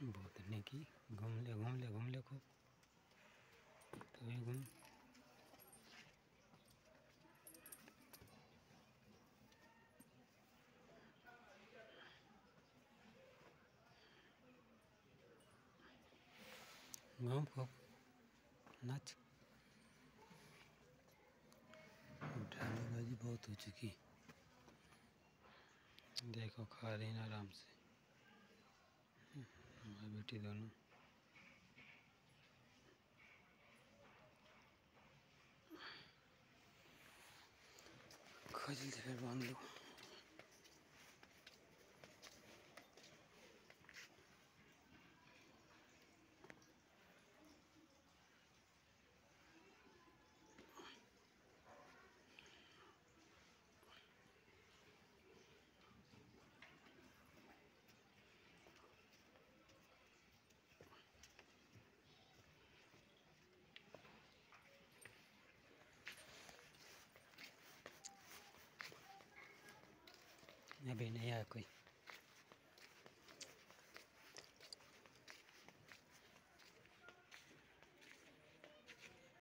भूतने की घूम ले घूम ले घूम ले खूब। तो भी घूम। घूम खूब। नाच। ड्रामेबाजी बहुत हो चुकी। देखो खा रही आराम से। gittiydi ona. Kaç yıl sefer bandı? अभी नहीं आया कोई